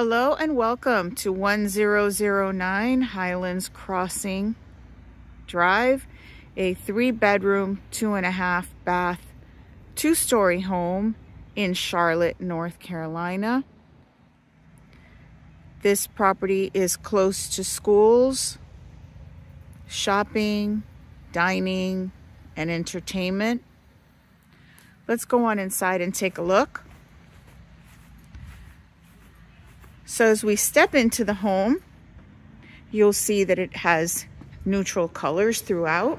Hello and welcome to 1009 Highlands Crossing Drive, a three bedroom, two and a half bath, two story home in Charlotte, North Carolina. This property is close to schools, shopping, dining, and entertainment. Let's go on inside and take a look. So as we step into the home, you'll see that it has neutral colors throughout.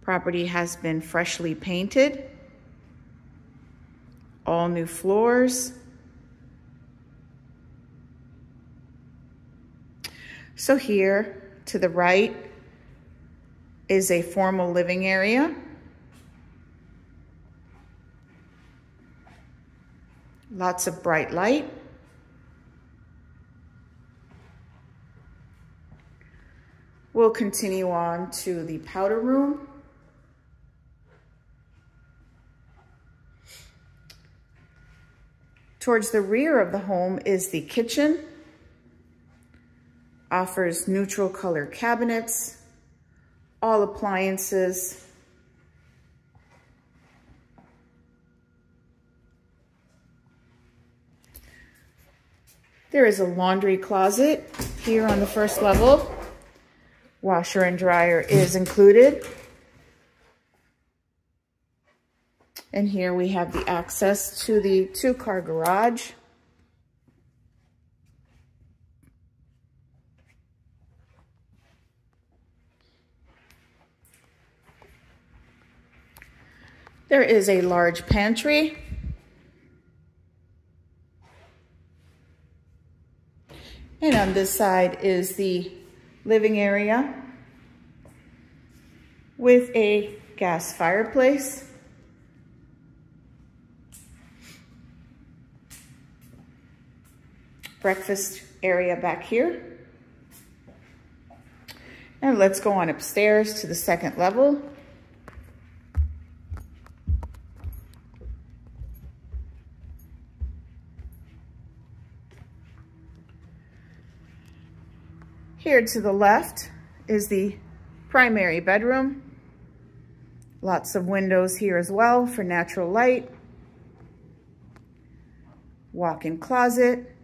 Property has been freshly painted. All new floors. So here to the right is a formal living area. Lots of bright light. We'll continue on to the powder room. Towards the rear of the home is the kitchen. Offers neutral color cabinets, all appliances, There is a laundry closet here on the first level. Washer and dryer is included. And here we have the access to the two-car garage. There is a large pantry And on this side is the living area with a gas fireplace. Breakfast area back here. And let's go on upstairs to the second level. Here to the left is the primary bedroom. Lots of windows here as well for natural light. Walk-in closet.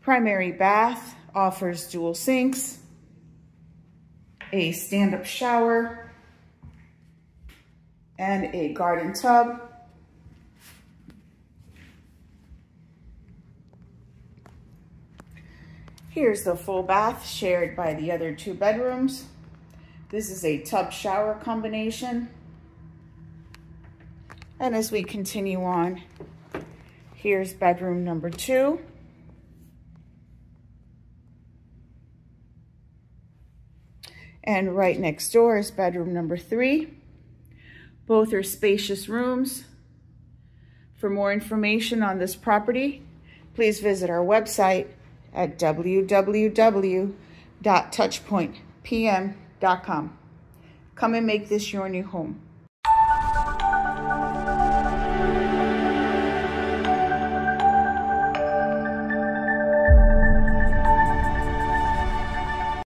Primary bath offers dual sinks, a stand-up shower, and a garden tub. Here's the full bath shared by the other two bedrooms. This is a tub shower combination. And as we continue on, here's bedroom number two. And right next door is bedroom number three. Both are spacious rooms. For more information on this property, please visit our website at www.touchpointpm.com. Come and make this your new home.